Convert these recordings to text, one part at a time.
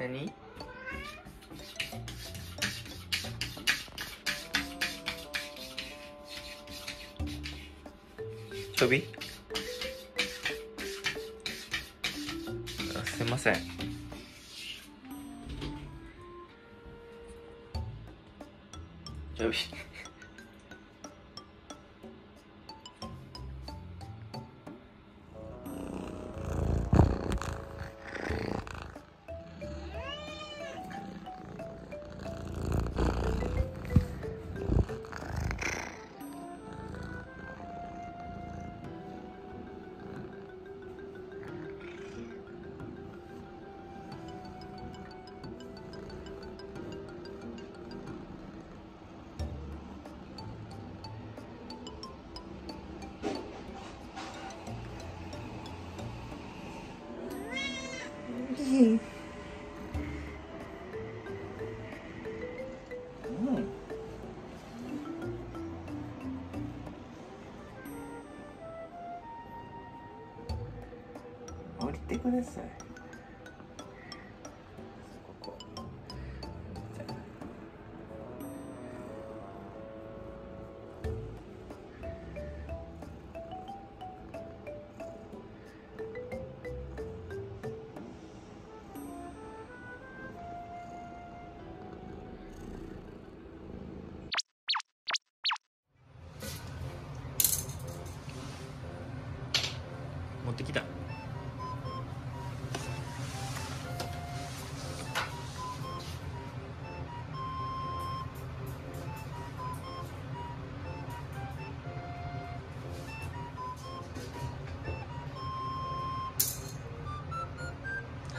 何？飛びあすいません。飛び e.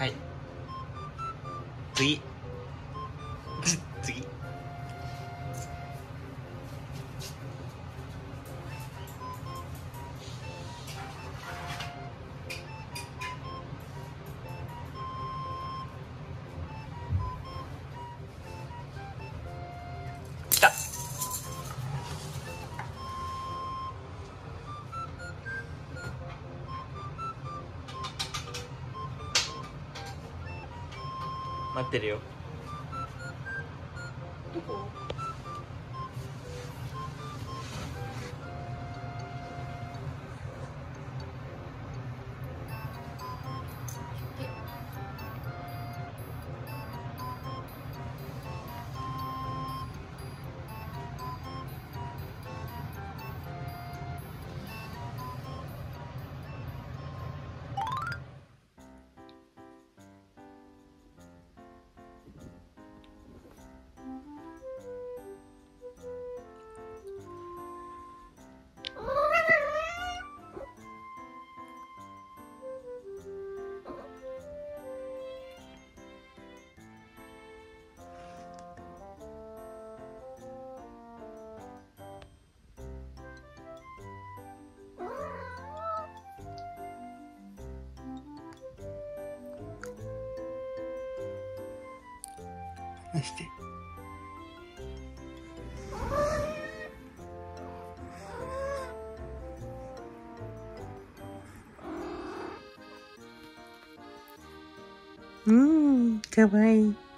はい。次。次待ってるよ。どこ？出して。うんかわいい。